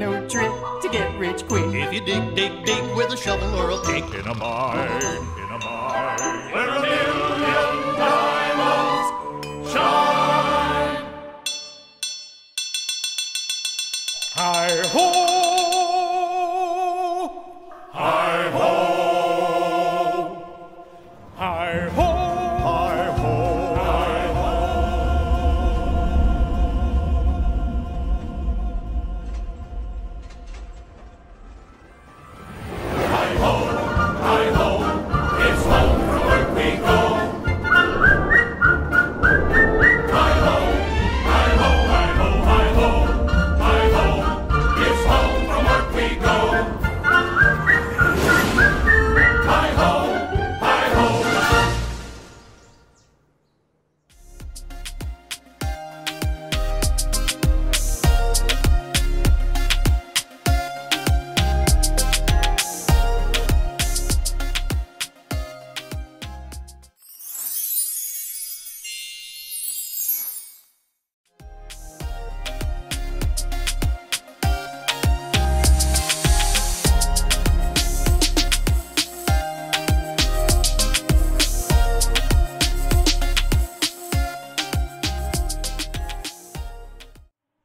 no trick to get rich quick. If you dig, dig, dig with a shovel or a pick in a mine, in a mine, where a million diamonds shine. Hi ho,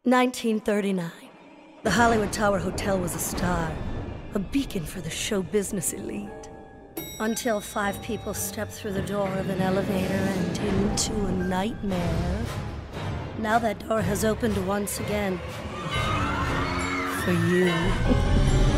1939. The Hollywood Tower Hotel was a star, a beacon for the show business elite. Until five people stepped through the door of an elevator and into a nightmare. Now that door has opened once again. For you.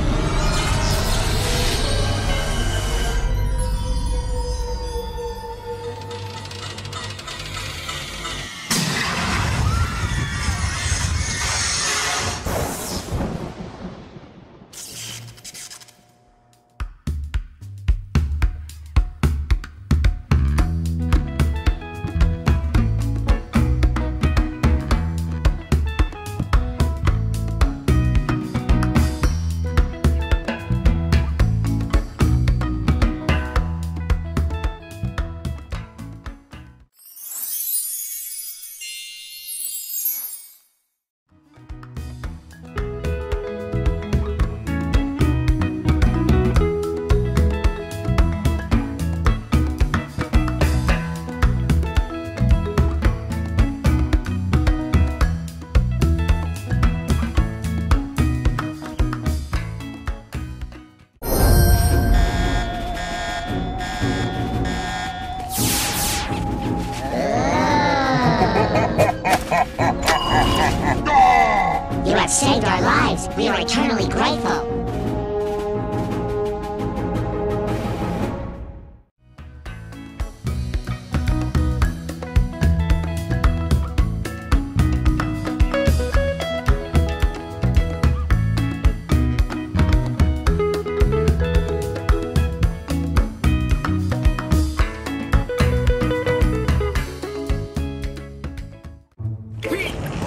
You have saved our lives. We are eternally grateful. Peace.